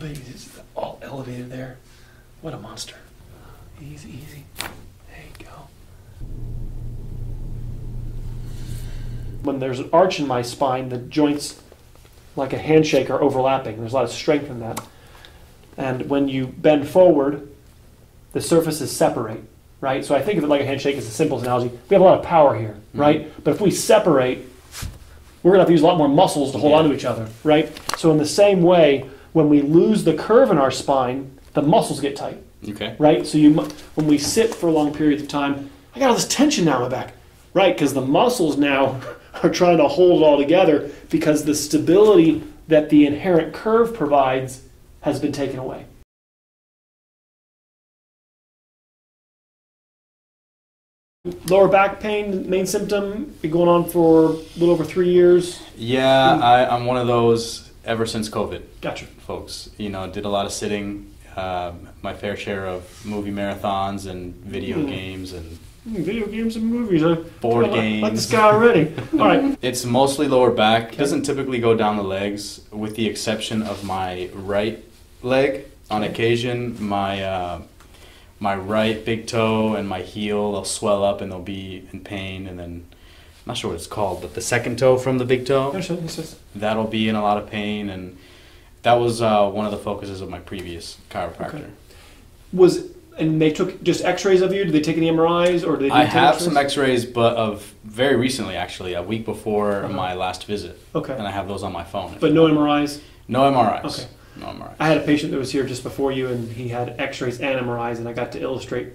big. It's all elevated there. What a monster. Easy, easy. There you go. When there's an arch in my spine, the joints, like a handshake, are overlapping. There's a lot of strength in that. And when you bend forward, the surfaces separate, right? So I think of it like a handshake is the simplest analogy. We have a lot of power here, mm-hmm. right? But if we separate, we're going to have to use a lot more muscles to hold Yeah. on to each other, right? So in the same way, when we lose the curve in our spine, the muscles get tight, Okay. right? So you, when we sit for long periods of time, I got all this tension now in my back, right? Because the muscles now are trying to hold it all together because the stability that the inherent curve provides has been taken away. Lower back pain, main symptom, been going on for a little over three years. Yeah, I, I'm one of those ever since COVID, Gotcha. folks. You know, did a lot of sitting, um, my fair share of movie marathons and video Mm. games and Hmm, Video games and movies. I board I games. Like this guy already. All right. It's mostly lower back. It doesn't typically go down the legs, with the exception of my right leg. On occasion, my uh, my right big toe and my heel they'll swell up and they'll be in pain. And then not sure what it's called, but the second toe from the big toe Understood. Yes, yes. that'll be in a lot of pain. And that was uh, one of the focuses of my previous chiropractor. Okay. Was and they took just X-rays of you? Did they take any MRIs or did they? I have X-rays? some X-rays, but of very recently, actually, a week before Uh-huh. my last visit, Okay. and I have those on my phone. But no MRIs. No MRIs. Okay. No MRIs. I had a patient that was here just before you, and he had X-rays and MRIs, and I got to illustrate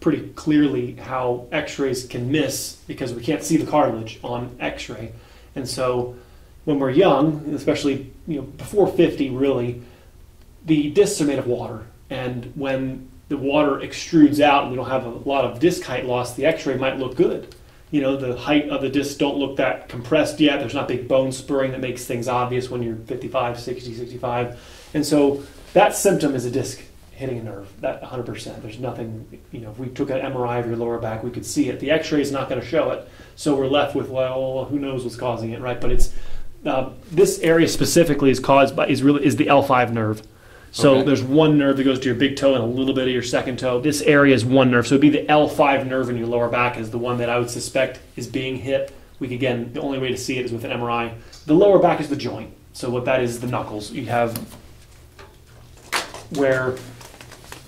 pretty clearly how X-rays can miss because we can't see the cartilage on X-ray, and so when we're young, especially you know before 50, really, the discs are made of water, and when the water extrudes out and we don't have a lot of disc height loss, the X-ray might look good. You know, the height of the discs don't look that compressed yet. There's not big bone spurring that makes things obvious when you're 55, 60, 65. And so that symptom is a disc hitting a nerve, that 100%. There's nothing, you know, if we took an MRI of your lower back, we could see it. The x-ray is not going to show it. So we're left with, well, who knows what's causing it, right? But it's, uh, this area specifically is caused by, is really, is the L5 nerve. So Okay. there's one nerve that goes to your big toe and a little bit of your second toe. This area is one nerve. So it'd be the L5 nerve in your lower back is the one that I would suspect is being hit. We could, again, the only way to see it is with an MRI. The lower back is the joint. So what that is the knuckles. You have where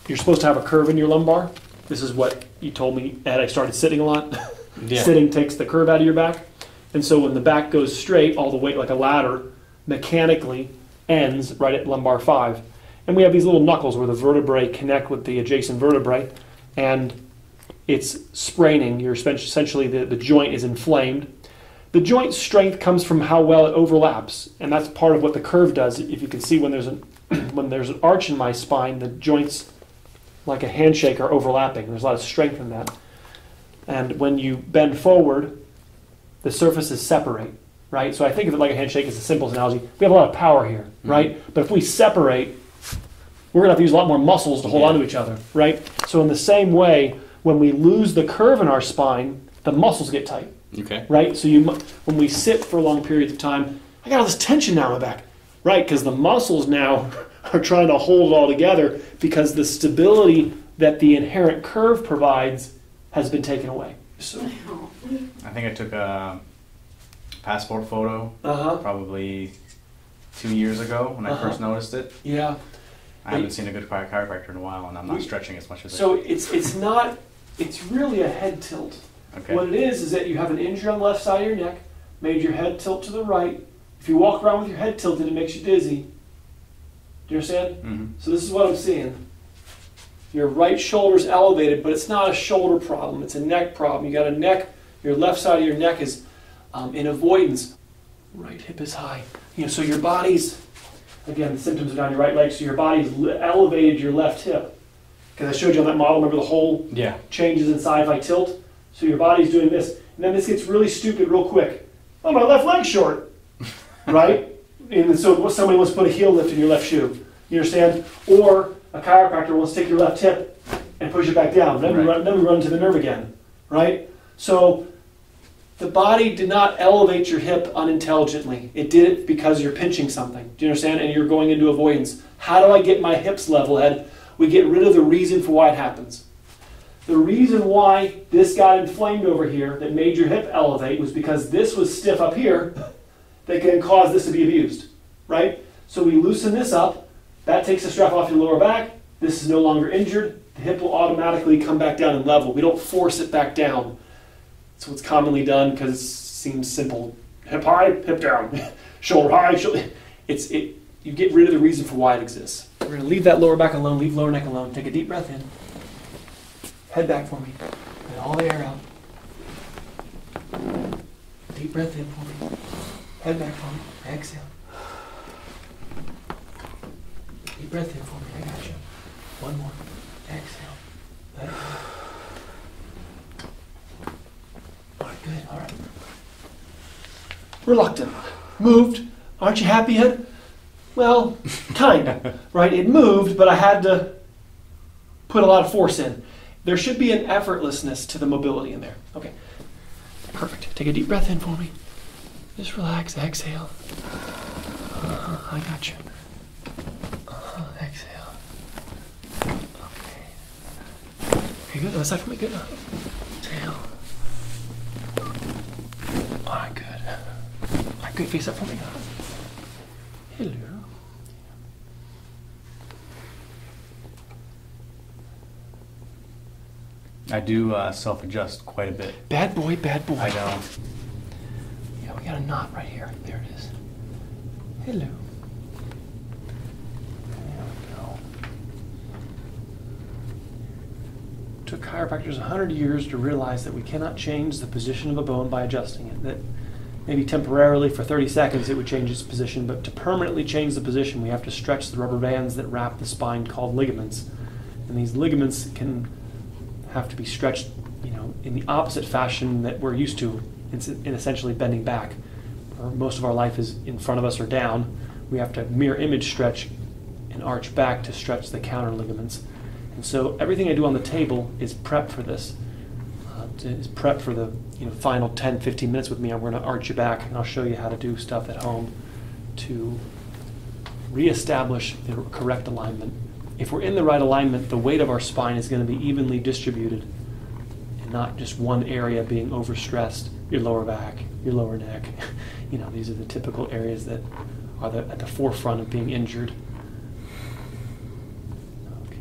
you're supposed to have a curve in your lumbar. This is what you told me, Ed. I started sitting a lot. Yeah. Sitting takes the curve out of your back. And so when the back goes straight all the way like a ladder, mechanically ends right at lumbar five. And we have these little knuckles where the vertebrae connect with the adjacent vertebrae. And it's spraining. You're essentially, the, the joint is inflamed. The joint strength comes from how well it overlaps. And that's part of what the curve does. If you can see when there's an, when there's an arch in my spine, the joints, like a handshake, are overlapping. There's a lot of strength in that. And when you bend forward, the surfaces separate, right? So I think of it like a handshake is the simplest analogy. We have a lot of power here, mm-hmm. right? But if we separate, we're going to have to use a lot more muscles to hold Yeah. on to each other, right? So in the same way, when we lose the curve in our spine, the muscles get tight, Okay. right? So you, when we sit for long periods of time, I got all this tension now in my back, right? Because the muscles now are trying to hold it all together because the stability that the inherent curve provides has been taken away. So, I think I took a passport photo uh huh. probably two years ago when I Uh-huh. first noticed it. Yeah. I haven't seen a good chiropractor in a while, and I'm not stretching as much as So it's it's not it's really a head tilt. Okay. What it is is that you have an injury on the left side of your neck, made your head tilt to the right. If you walk around with your head tilted, it makes you dizzy. Do you understand? hmm So this is what I'm seeing. Your right shoulder's elevated, but it's not a shoulder problem. It's a neck problem. You got a neck. Your left side of your neck is um, in avoidance. Right hip is high. You know, so your body's again the symptoms are down your right leg. So your body's elevated your left hip. Because I showed you on that model. Remember the whole Yeah. changes inside if I tilt. So your body's doing this, and then this gets really stupid real quick. Oh, my left leg's short, right? And so somebody wants to put a heel lift in your left shoe. You understand? Or a chiropractor wants to take your left hip and push it back down. Then, we, run, then we run to the nerve again, right? So the body did not elevate your hip unintelligently. It did it because you're pinching something. Do you understand? And you're going into avoidance. How do I get my hips level, Ed? We get rid of the reason for why it happens. The reason why this got inflamed over here that made your hip elevate was because this was stiff up here that can cause this to be abused, right? So we loosen this up. That takes the stress off your lower back. This is no longer injured. The hip will automatically come back down and level. We don't force it back down. It's commonly done because it seems simple. Hip high, hip down. shoulder high, shoulder. It's it. You get rid of the reason for why it exists. We're gonna leave that lower back alone. Leave lower neck alone. Take a deep breath in. Head back for me. Let all the air out. Deep breath in for me. Head back for me. Exhale. Deep breath in for me. I got you. One more. Exhale. Let it go. All right, good. All right. Reluctant. Moved. Aren't you happy yet? Well, kind of. right? It moved, but I had to put a lot of force in. There should be an effortlessness to the mobility in there. Okay. Perfect. Take a deep breath in for me. Just relax. Exhale. Uh-huh, I got you. Uh-huh, exhale. Okay. Okay, good. Other side for me. Good. Exhale. All right, good. All right, good. Face up for me. Hello. I do uh, self adjust quite a bit. Bad boy, bad boy. I know. Yeah, we got a knot right here. There it is. Hello. There we go. Took chiropractors 100 years to realize that we cannot change the position of a bone by adjusting it. That maybe temporarily for 30 seconds it would change its position, but to permanently change the position, we have to stretch the rubber bands that wrap the spine called ligaments. And these ligaments can have to be stretched, you know, in the opposite fashion that we're used to, in essentially bending back. Or most of our life is in front of us or down. We have to mirror image stretch and arch back to stretch the counter ligaments. And so everything I do on the table is prep for this. Uh, is prep for the you know final 10, 15 minutes with me. I'm going to arch you back and I'll show you how to do stuff at home to reestablish the correct alignment. If we're in the right alignment, the weight of our spine is going to be evenly distributed and not just one area being overstressed. Your lower back, your lower neck. You know, these are the typical areas that are the, at the forefront of being injured. Okay.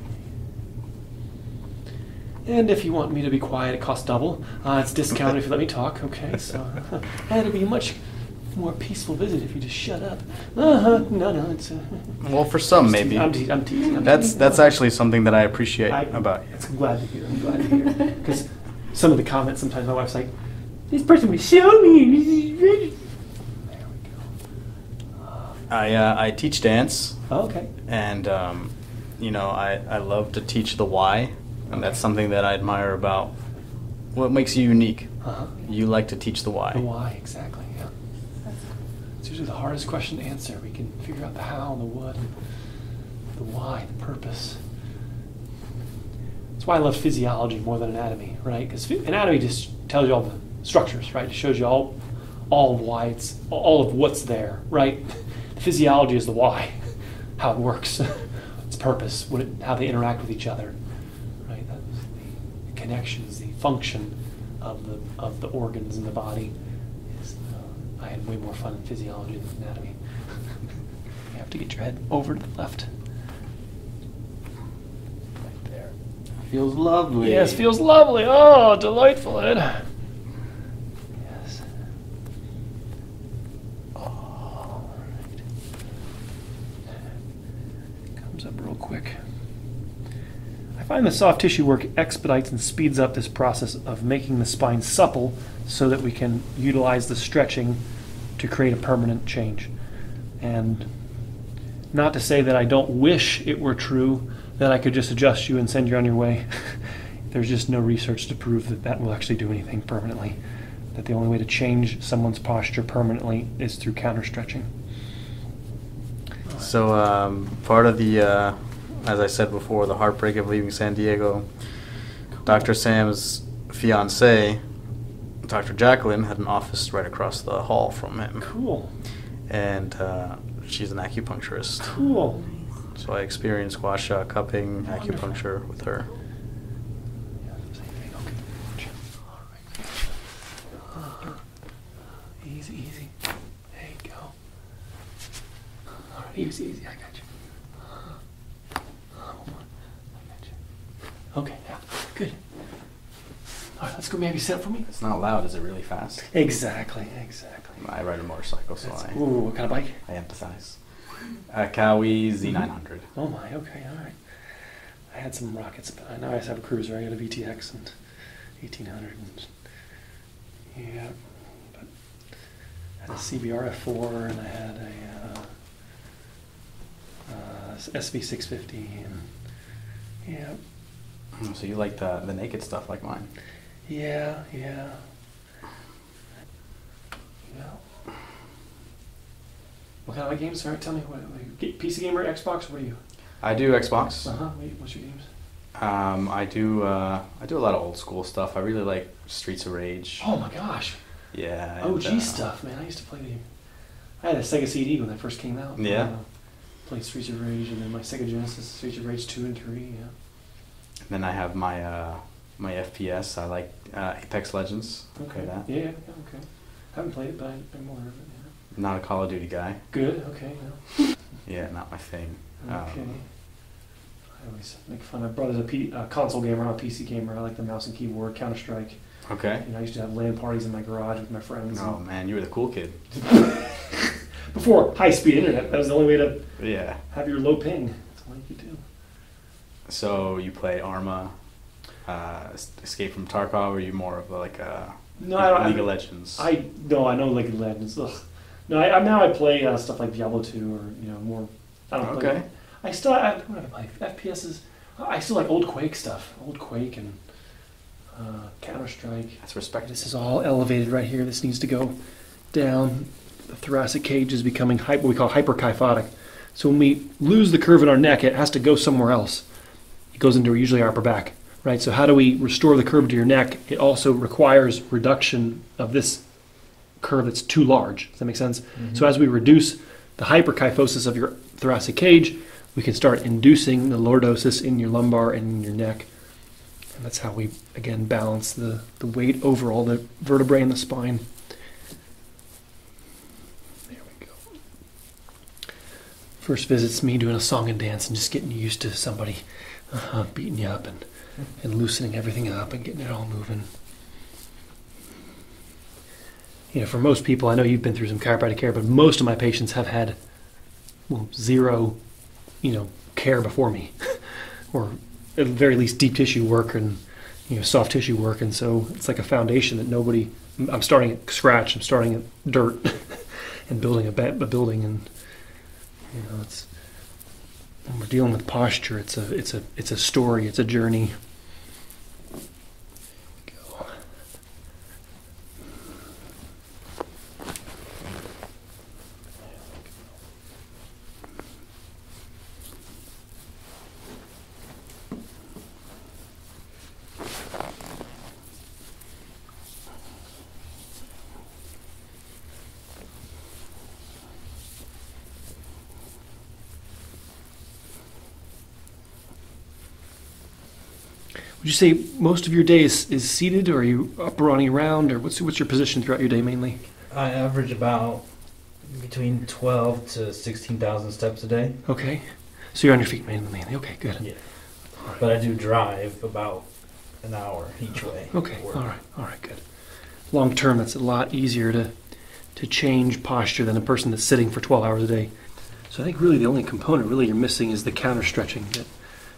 And if you want me to be quiet, it costs double. Uh, it's discounted if you let me talk. Okay, so and it'll be a much more peaceful visit if you just shut up. Uh-huh. No, no, it's. Uh, Well, for some, I'm maybe. teasing. I'm teasing. I'm teasing. I'm That's that's actually something that I appreciate I- about you. I'm glad to hear. I'm glad to hear. Because some of the comments, sometimes my wife's like, "This person was so mean." This is really-" There we go. I uh, I teach dance, Uh, okay. and um, you know I I love to teach the why, and that's something that I admire about what makes you unique. Uh-huh. You like to teach the why. The why exactly. Yeah. It's usually the hardest question to answer. We can figure out the how and the what, and the why, the purpose. That's why I love physiology more than anatomy, right? Because anatomy just tells you all the structures, right? It shows you all, all of why it's all of what's there, right? Physiology is the why, how it works, its purpose, what it, how they interact with each other, right? The connections, the function of the of the organs in the body. Is, uh, I had way more fun in physiology than anatomy. you have to get your head over to the left. Right there. Feels lovely. Yes, feels lovely. Oh, delightful, Ed. Yes. All right. Comes up real quick. I find the soft tissue work expedites and speeds up this process of making the spine supple so that we can utilize the stretching to create a permanent change. And not to say that I don't wish it were true that I could just adjust you and send you on your way. There's just no research to prove that that will actually do anything permanently. That the only way to change someone's posture permanently is through counter stretching. So um, part of the, uh, as I said before, the heartbreak of leaving San Diego, Dr. Sam's fiance Dr. Jacqueline had an office right across the hall from him, Cool. and uh, she's an acupuncturist. Cool. So I experienced gua sha cupping, Wonderful. acupuncture with her. Easy, easy. There you go. All right, easy, easy. I got you. I got you. Okay, yeah, good. All right, let's go. Maybe set for me. It's not loud. Is it really fast? Exactly, exactly. I ride a motorcycle, so That's- I, ooh, what kind of bike? I empathize. A Kawi Z900. Oh my, okay, all right. I had some rockets, but I know I just have a cruiser. I got a VTX and 1800. And, yeah, but I had a CBR F4 and I had a uh, uh, SV650 and yeah, Oh, So you like the the naked stuff like mine? yeah, yeah. Yeah. What kind of games? Sorry, tell me what, what PC gamer, Xbox. What are you? I do Xbox. Uh huh. What's your games? Um, I do uh, I do a lot of old school stuff. I really like Streets of Rage. Oh my gosh. Yeah. and, OG uh, stuff, man. I used to play the. I had a Sega CD when that first came out. Yeah. Played Streets of Rage, and then my Sega Genesis, Streets of Rage two and three. Yeah. Then I have my uh, my FPS. I like uh, Apex Legends. Okay. That. Yeah, yeah, okay. Haven't played it, but I- I'm aware of it. Yeah. Not a Call of Duty guy. Good. Okay. Yeah. Yeah, not my thing. Okay. Um, I always make fun. My brother's a P, uh, console gamer, not a PC gamer. I like the mouse and keyboard, Counter Strike. Okay. You know, I used to have LAN parties in my garage with my friends. Oh man, you were the cool kid. Before high speed internet, that was the only way to Yeah. have your low ping. That's all you could do. So you play Arma, uh, Escape from Tarkov, or are you more of like a No, I don't. League I, of Legends? I no, I know League of Legends. Ugh. No, I, I now I play uh, stuff like Diablo two or you know more. I don't Okay. play. I still I, what I play? FPSs. I still like old Quake stuff. Old Quake and uh, Counter Strike. That's respect. This is all elevated right here. This needs to go down. The thoracic cage is becoming what we call hyperkyphotic. So when we lose the curve in our neck, it has to go somewhere else. It goes into usually our upper back, right? So how do we restore the curve to your neck? It also requires reduction of this curve that's too large. Does that make sense? Mm-hmm. So as we reduce the hyperkyphosis of your thoracic cage, we can start inducing the lordosis in your lumbar and in your neck. And that's how we, again, balance the, the weight over all the vertebrae in the spine. There we go. First visit's me doing a song and dance and just getting used to somebody uh, beating you up and, and loosening everything up and getting it all moving. You know, for most people, I know you've been through some chiropractic care, but most of my patients have had well, zero, you know, care before me, or at the very least deep tissue work and you know soft tissue work, and so it's like a foundation that nobody. I'm starting at scratch. I'm starting at dirt and building a, a building, and you know it's. When we're dealing with posture, it's a it's a it's a story. It's a journey. Would you say most of your day is, is seated, or are you up running around, or what's what's your position throughout your day mainly? I average about between 12 to 16,000 steps a day. Okay, so you're on your feet mainly. mainly. Okay, good. Yeah. But I do drive about an hour each way. Okay, all right, all right, good. Long term, that's a lot easier to to change posture than a person that's sitting for 12 hours a day. So I think really the only component really you're missing is the counter stretching that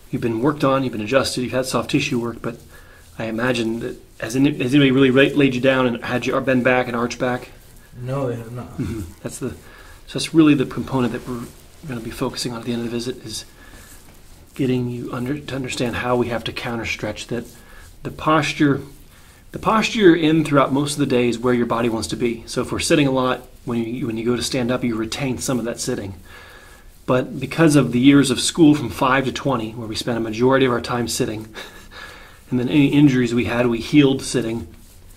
you've been worked on, you've been adjusted, you've had soft tissue work, but I imagine that has, any, has anybody really laid you down and had you bend back and arch back? No, they have not. Mhm. That's the so that's really the component that we're going to be focusing on at the end of the visit is getting you under to understand how we have to counter stretch that the posture the posture you're in throughout most of the day is where your body wants to be. So if we're sitting a lot, when you when you go to stand up, you retain some of that sitting. But because of the years of school from five to twenty, where we spent a majority of our time sitting, and then any injuries we had, we healed sitting.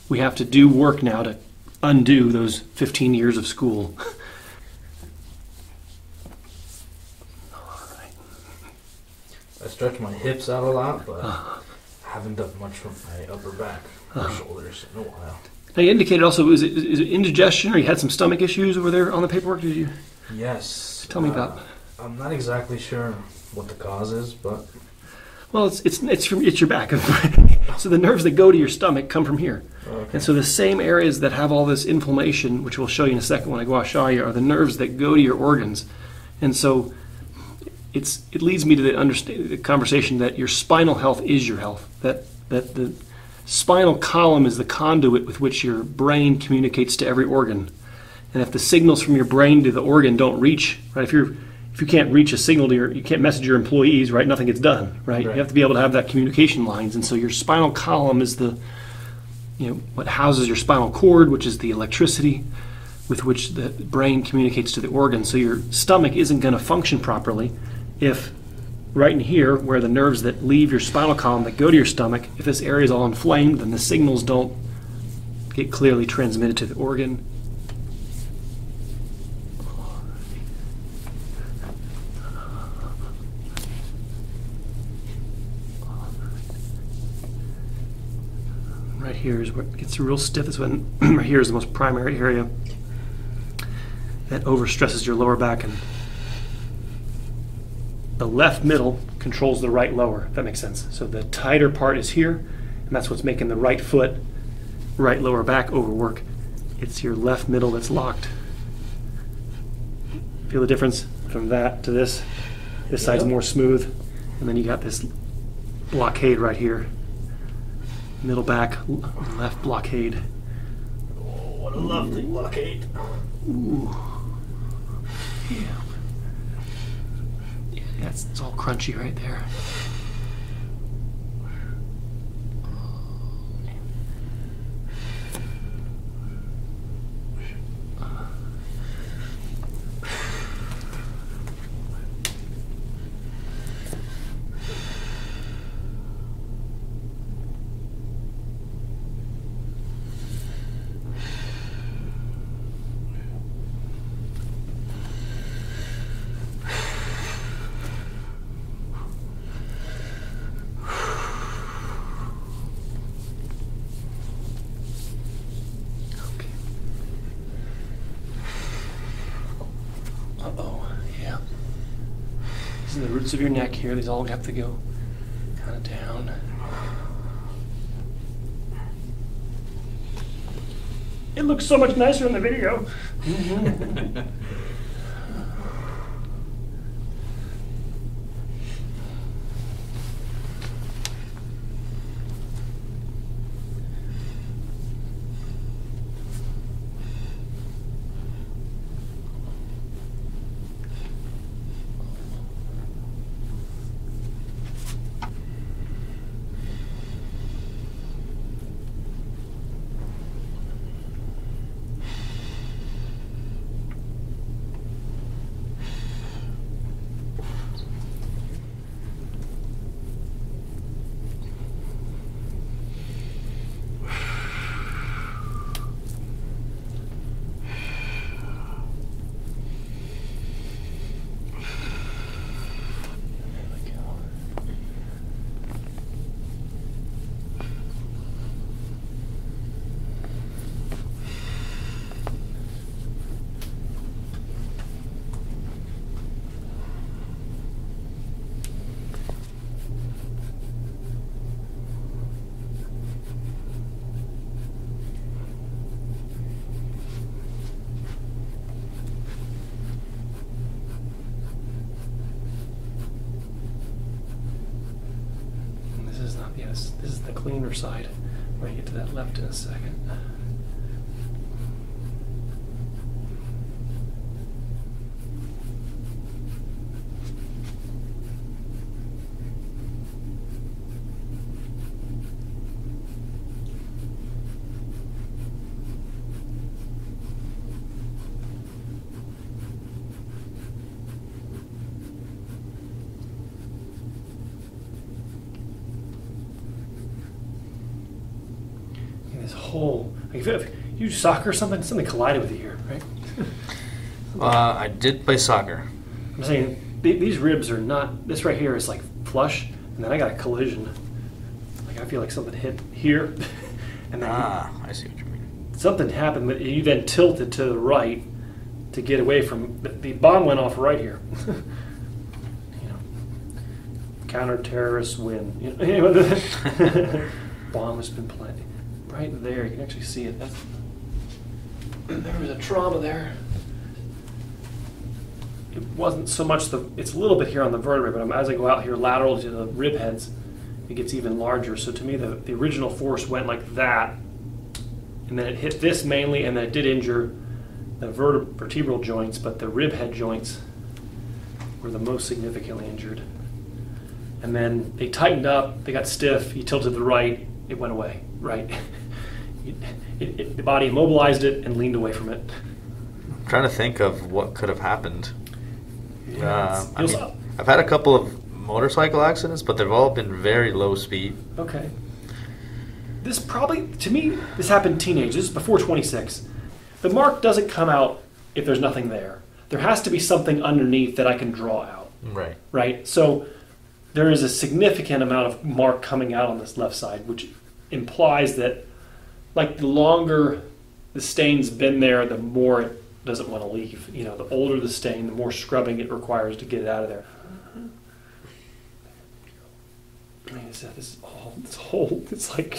we have to do work now to undo those 15 years of school. I stretch my hips out a lot, but I haven't done much from my upper back or shoulders in a while. Now, you indicated also, is it, is it indigestion or you had some stomach issues over there on the paperwork? Did you Yes. tell me uh, about? I'm not exactly sure what the cause is, but Well, it's, it's, it's from it's your back. so the nerves that go to your stomach come from here. okay. And so the same areas that have all this inflammation, which we'll show you in a second when I go show you, are the nerves that go to your organs. And so it's it leads me to the understand the conversation that your spinal health is your health. That that the spinal column is the conduit with which your brain communicates to every organ. And if the signals from your brain to the organ don't reach, right? If you're if you can't reach a signal to your, you can't message your employees, right? Nothing gets done, right? Right. You have to be able to have that communication lines, and so your spinal column is the you know, what houses your spinal cord, which is the electricity with which the brain communicates to the organ. So your stomach isn't going to function properly if right in here, where the nerves that leave your spinal column that go to your stomach, if this area is all inflamed, then the signals don't get clearly transmitted to the organ. Right here is where it gets real stiff. This one right here is the most primary area that overstresses your lower back, and the left middle controls the right lower. If that makes sense. So the tighter part is here, and that's what's making the right foot, right lower back overwork. It's your left middle that's locked. Feel the difference from that to this? This side's Yep. more smooth, and then you got this blockade right here. Middle back, left blockade. Oh, what a lovely blockade. Ooh. Yeah. Yeah, that's it's all crunchy right there. Okay. Uh oh, yeah. These are the roots of your neck here. These all have to go kind of down. It looks so much nicer in the video. There we go. And this is not, yes, this is the cleaner side. We're gonna get to that left in a second. Yeah, this this whole. Like if, if you soccer or something, something collided with you here, right? Uh, I did play soccer. I'm saying th- these ribs are not. This right here is like flush, and then I got a collision. Like I feel like something hit here, and then Ah, I see what you mean. something happened. but you then tilted to the right to get away from. The, the bomb went off right here. you know, counter terrorists win. You know, the bomb has been planted right there. You can actually see it. That's, there was a trauma there. It wasn't so much the. It's a little bit here on the vertebrae, but as I go out here lateral to the rib heads, it gets even larger. So to me, the, the original force went like that, and then it hit this mainly, and then it did injure the vertebral joints, but the rib head joints were the most significantly injured. And then they tightened up, they got stiff, he tilted to the right, it went away, right? It- it- the body immobilized it and leaned away from it. I'm trying to think of what could have happened. Uh, I mean, I've had a couple of motorcycle accidents, but they've all been very low speed. Okay. This probably, to me, this happened teenage. This is before 26. The mark doesn't come out if there's nothing there. There has to be something underneath that I can draw out, Right. right? So there is a significant amount of mark coming out on this left side, which implies that, like, the longer the stain's been there, the more it doesn't want to leave. You know, the older the stain, the more scrubbing it requires to get it out of there. I mean, it's, this is all, this whole, it's like,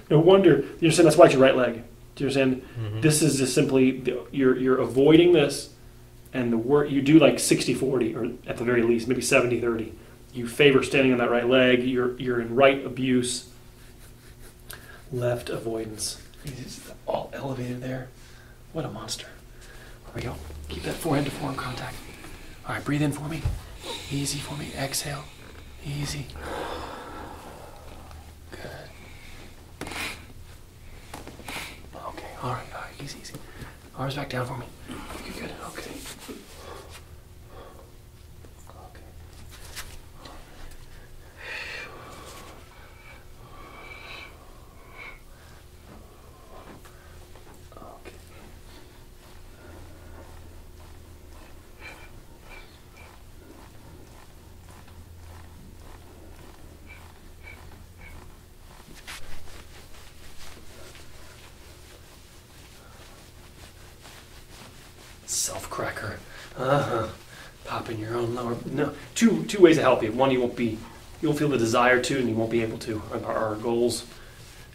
no wonder, you understand, that's why it's your right leg. Do you understand? Mhm. This is just simply, you're, you're avoiding this, and the work, you do like 60 40, or at the very least, maybe 70 30. You favor standing on that right leg, you're, you're in right abuse, left avoidance. It's all elevated there. What a monster. There we go. Keep that forehand to forearm contact. All right, breathe in for me. Easy for me. Exhale. Easy. Good. Okay, all right, all right, easy, easy. Arms back down for me. Good, good, okay. Okay. Okay. Self cracker. Uh huh. Popping your own lower. No, two two ways to help you. One, you won't be, you won't feel the desire to, and you won't be able to. Are our goals.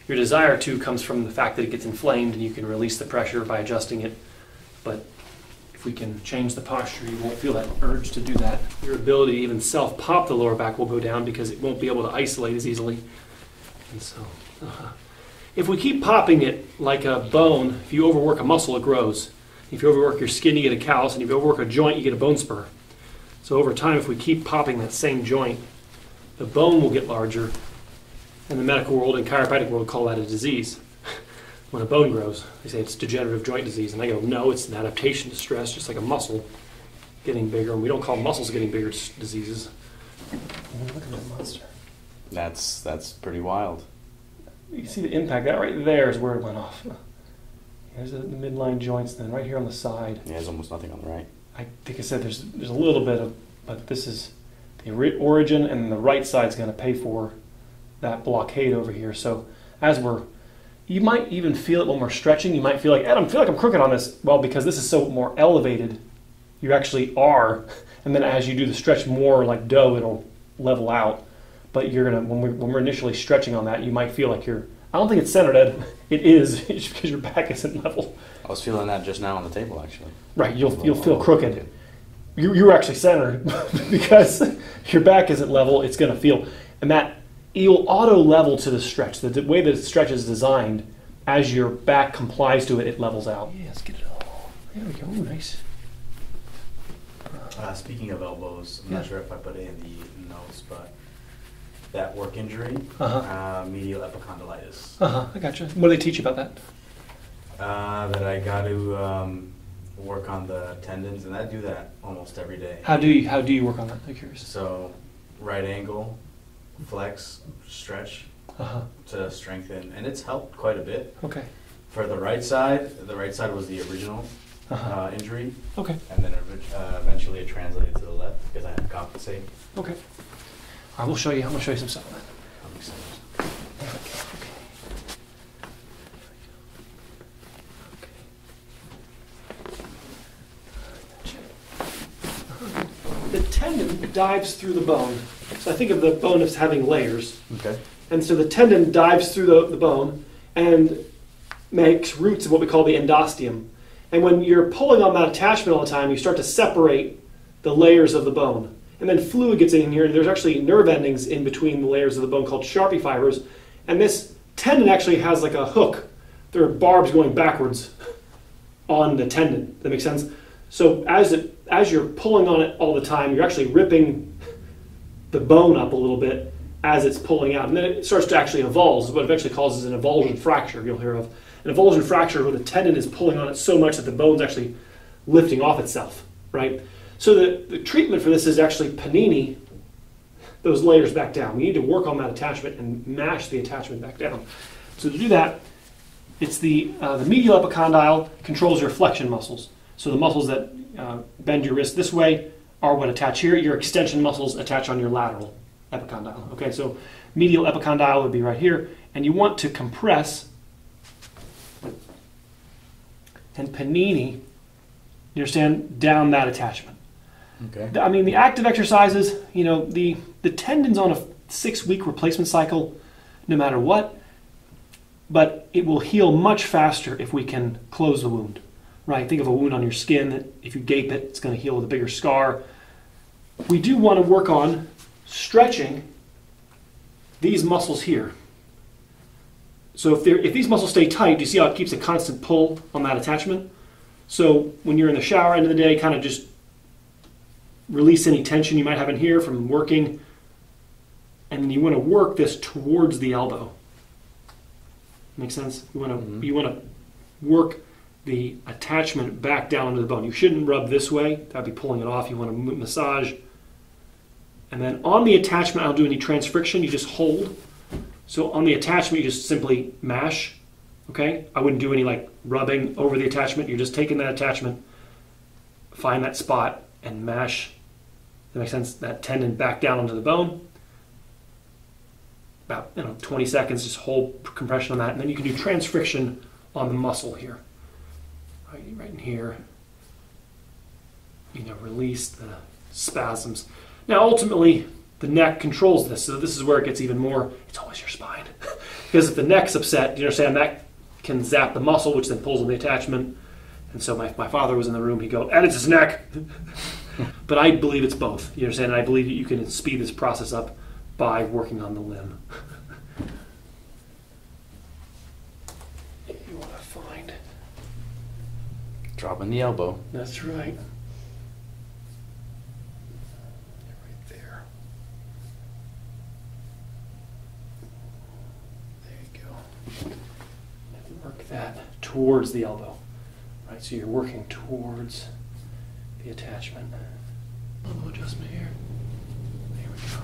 Your desire to comes from the fact that it gets inflamed, and you can release the pressure by adjusting it. But if we can change the posture, you won't feel that urge to do that. Your ability to even self pop the lower back will go down because it won't be able to isolate as easily. And so, uh, if we keep popping it like a bone, if you overwork a muscle, it grows. If you overwork your skin, you get a callus, and if you overwork a joint, you get a bone spur. So over time, if we keep popping that same joint, the bone will get larger. and the medical world and chiropractic world, call that a disease. when a bone grows, they say it's degenerative joint disease, and I go, no, it's an adaptation to stress, just like a muscle getting bigger. And we don't call muscles getting bigger diseases. Look at that monster. That's that's pretty wild. You see the impact. That right there is where it went off. There's the, midline joints, then right here on the side. Yeah, there's almost nothing on the right. I think I said there's there's a little bit of, but this is the origin, and the right side's going to pay for that blockade over here. So as we're, you might even feel it when we're stretching. You might feel like Adam, I feel like I'm crooked on this. Well, because this is so more elevated, you actually are, and then as you do the stretch more like dough, it'll level out. But you're gonna when we when we're initially stretching on that, you might feel like you're. I don't think it's centered, Ed. It is because your back isn't level. I was feeling that just now on the table, actually. Right, you'll you'll feel crooked. You you're actually centered because your back isn't level. It's going to feel, and that you'll auto level to the stretch. The, the way that the stretch is designed, as your back complies to it, it levels out. Yeah, let's get it all. There we go. Ooh, nice. Uh, speaking of elbows, I'm Yeah. not sure if I put it in the notes, but that work injury, Uh-huh. uh, medial epicondylitis, Uh huh. I gotcha. you. What do they teach you about that? uh, that I got to um, work on the tendons, and I do that almost every day. How do you how do you work on that? I'm curious. So, right angle, flex, stretch, Uh-huh. to strengthen, and it's helped quite a bit. Okay. For the right side, the right side was the original Uh-huh. uh, injury, Okay. and then uh, eventually it translated to the left because I had to compensate. Okay. I will show you. I'm gonna show you some stuff. That makes sense. There we go. Okay. The tendon dives through the bone. So I think of the bone as having layers. Okay. And so the tendon dives through the, the bone and makes roots of what we call the endosteum. And when you're pulling on that attachment all the time, you start to separate the layers of the bone. And then fluid gets in here, and there's actually nerve endings in between the layers of the bone called Sharpey fibers. And this tendon actually has like a hook. There are barbs going backwards on the tendon. That makes sense? So as it as you're pulling on it all the time, you're actually ripping the bone up a little bit as it's pulling out. And then it starts to actually avulse, what eventually causes an avulsion fracture you'll hear of. An avulsion fracture where the tendon is pulling on it so much that the bone's actually lifting off itself, right? So the, the treatment for this is actually panini those layers back down. We need to work on that attachment and mash the attachment back down. So to do that, it's the, uh, the medial epicondyle controls your flexion muscles. So the muscles that uh, bend your wrist this way are what attach here. Your extension muscles attach on your lateral epicondyle. Okay, so medial epicondyle would be right here, and you want to compress and panini, you understand, down that attachment. Okay. I mean, the active exercises, you know, the, the tendon's on a six week replacement cycle no matter what, but it will heal much faster if we can close the wound, right? Think of a wound on your skin that if you gape it, it's going to heal with a bigger scar. We do want to work on stretching these muscles here. So if, if these muscles stay tight, do you see how it keeps a constant pull on that attachment? So when you're in the shower end of the day, kind of just release any tension you might have in here from working. And then you want to work this towards the elbow. Make sense? You want to Mhm. you want to work the attachment back down into the bone. You shouldn't rub this way. That'd be pulling it off. You want to massage. And then on the attachment, I don't do any transfriction. You just hold. So on the attachment, you just simply mash. Okay? I wouldn't do any like rubbing over the attachment. You're just taking that attachment, find that spot, and mash. That makes sense. That tendon back down onto the bone. About you know 20 seconds. Just hold compression on that, and then you can do transfriction on the muscle here. Right, right in here. You know, release the spasms. Now, ultimately, the neck controls this. So this is where it gets even more. It's always your spine, because if the neck's upset, you understand that can zap the muscle, which then pulls on the attachment. And so my, my father was in the room. He'd go, and it's his neck. but I believe it's both. You understand? And I believe that you can speed this process up by working on the limb. you want to find. Dropping the elbow. That's right. Right there. There you go. Work that towards the elbow. Right, so you're working towards the attachment. Elbow adjustment here. There we go.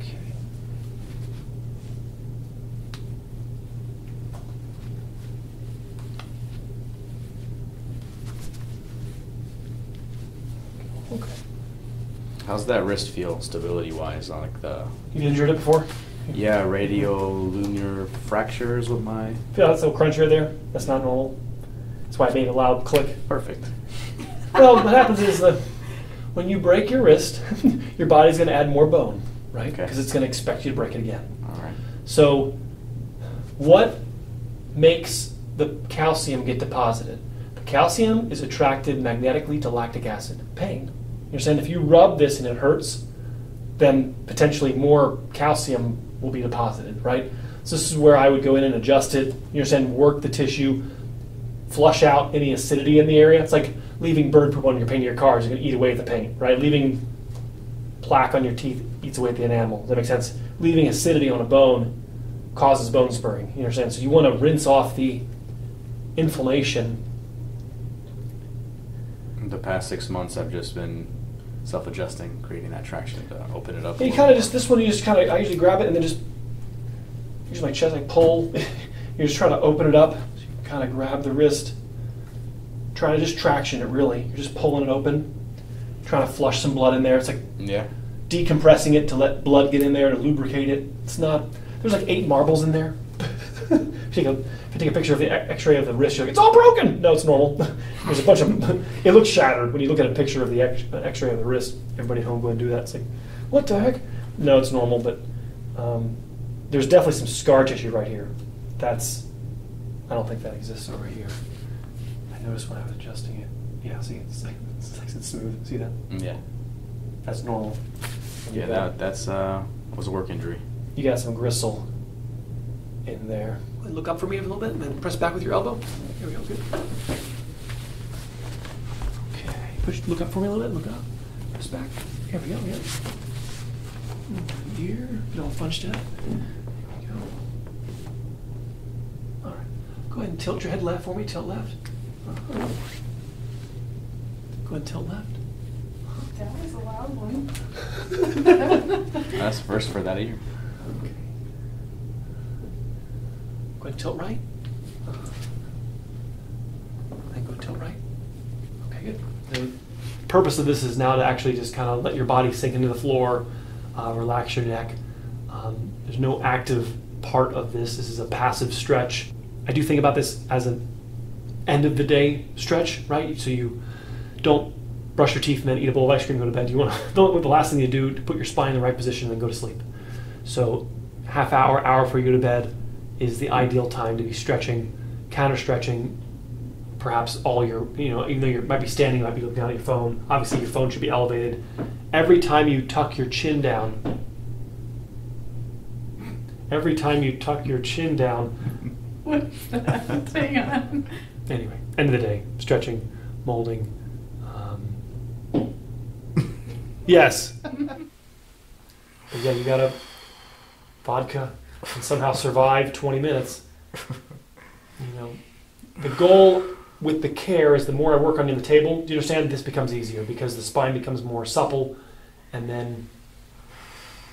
Okay. Okay. How's that wrist feel stability wise? Like the You injured it before? Yeah radiolunar fractures with my Feel that's a little crunchier there? That's not normal. That's why I made a loud click. perfect. Well, what happens is that when you break your wrist, your body's going to add more bone, right? Okay. Because it's going to expect you to break it again. All right. So, what makes the calcium get deposited? The calcium is attracted magnetically to lactic acid. Pain. You understand? If you rub this and it hurts, then potentially more calcium will be deposited, right? So this is where I would go in and adjust it. You understand? Work the tissue, flush out any acidity in the area. It's like leaving bird poop on your paint of your car is going to eat away at the paint, right? Leaving plaque on your teeth eats away at the enamel. Does that make sense? Leaving acidity on a bone causes bone spurring. You understand? So you want to rinse off the inflammation The past six months, I've just been self-adjusting, creating that traction to open it up. a And you kind of just this one. You just kind of I usually grab it and then just use my chest. I pull. You're just trying to open it up. So you kind of grab the wrist, trying to just traction it. Really, you're just pulling it open, trying to flush some blood in there. It's like Yeah. decompressing it to let blood get in there to lubricate it. It's not. There's like eight marbles in there. If, you take a, if you take a picture of the x- X-ray of the wrist, you're like, it's all broken. No, it's normal. There's a bunch of. It looks shattered when you look at a picture of the X- X-ray of the wrist. Everybody home go and do that. It's like, what the heck? No, it's normal, but um, there's definitely some scar tissue right here. That's. I don't think that exists over here. I noticed when I was adjusting it. Yeah, see, it's like it's nice and smooth. See that? Yeah. That's normal. Yeah, that that's uh was a work injury. You got some gristle in there. Look up for me a little bit and then press back with your elbow. Here we go, good. Okay, push, look up for me a little bit, look up. Press back. Here we go, yeah. Here, get all bunched up. There we go. All right, go ahead and tilt your head left for me, tilt left. Uh-huh. Go ahead and tilt left. That was a loud one. That's first for that year. Okay. Go ahead and tilt right. Then go tilt right. Okay, good. The purpose of this is now to actually just kind of let your body sink into the floor, uh, relax your neck. Um, there's no active part of this. This is a passive stretch. I do think about this as an end of the day stretch, right? So you don't brush your teeth and then eat a bowl of ice cream and go to bed. You want to the last thing you do to put your spine in the right position and then go to sleep. So half hour, hour before you go to bed is the ideal time to be stretching, counter stretching. Perhaps all your, you know, even though you might be standing, you might be looking down at your phone. Obviously, your phone should be elevated. Every time you tuck your chin down, every time you tuck your chin down, What's that? Hang on. anyway, end of the day, stretching, molding. Um, yes. But yeah, you gotta vodka and somehow survive 20 minutes. You know, the goal with the care is the more I work on the table, do you understand? This becomes easier because the spine becomes more supple and then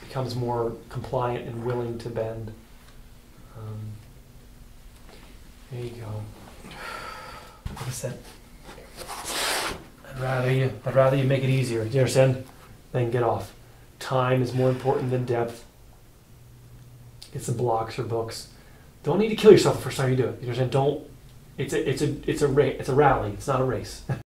becomes more compliant and willing to bend. Um, there you go. Like I said, I'd rather you, I'd rather you make it easier. Do you understand? Then get off. Time is more important than depth. Get some blocks or books. Don't need to kill yourself the first time you do it. You understand? Don't. It's a, it's a, it's a, ra- it's a rally. It's not a race.